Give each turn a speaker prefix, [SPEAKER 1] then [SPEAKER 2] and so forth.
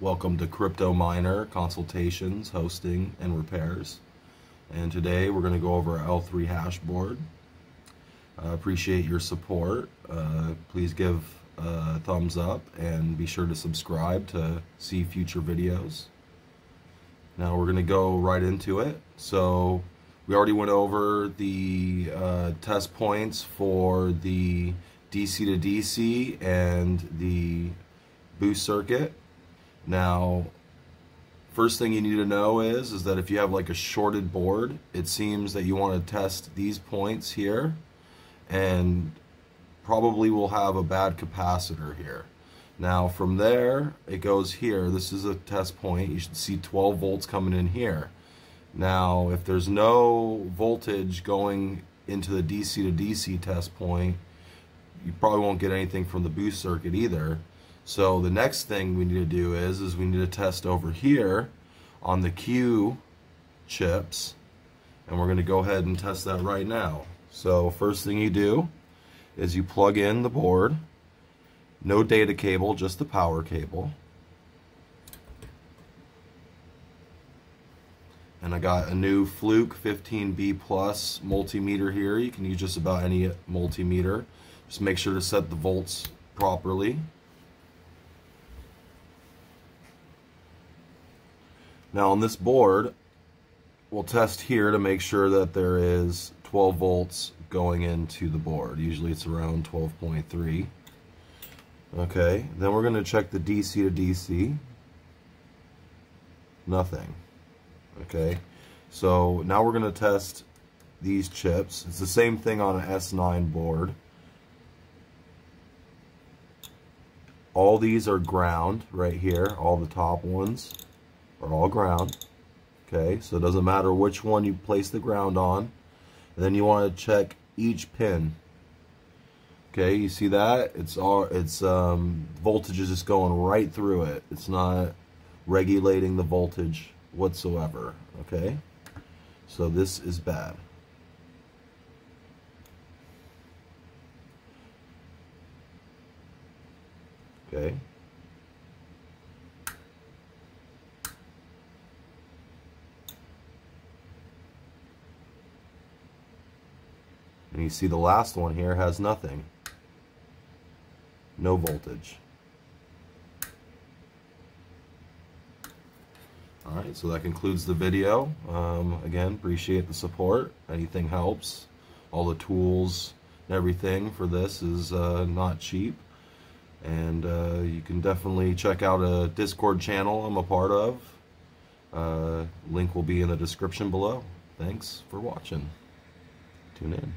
[SPEAKER 1] Welcome to Crypto Miner Consultations, Hosting, and Repairs. And today we're going to go over our L3 hash board. Uh, appreciate your support. Uh, please give a thumbs up and be sure to subscribe to see future videos. Now we're going to go right into it. So we already went over the uh, test points for the DC to DC and the boost circuit. Now, first thing you need to know is, is that if you have like a shorted board, it seems that you want to test these points here and probably will have a bad capacitor here. Now from there, it goes here. This is a test point. You should see 12 volts coming in here. Now, if there's no voltage going into the DC to DC test point, you probably won't get anything from the boost circuit either. So the next thing we need to do is, is we need to test over here on the Q chips. And we're going to go ahead and test that right now. So first thing you do is you plug in the board. No data cable, just the power cable. And I got a new Fluke 15B Plus multimeter here. You can use just about any multimeter. Just make sure to set the volts properly. Now on this board, we'll test here to make sure that there is 12 volts going into the board. Usually it's around 12.3. Okay, then we're going to check the DC to DC. Nothing. Okay, so now we're going to test these chips. It's the same thing on an S9 board. All these are ground right here, all the top ones are all ground. Okay, so it doesn't matter which one you place the ground on. And then you want to check each pin. Okay, you see that? It's all it's um, voltage is just going right through it. It's not regulating the voltage whatsoever. Okay, so this is bad. Okay. And you see the last one here has nothing. No voltage. Alright, so that concludes the video. Um, again, appreciate the support. Anything helps. All the tools and everything for this is uh, not cheap. And uh, you can definitely check out a Discord channel I'm a part of. Uh, link will be in the description below. Thanks for watching. Tune in.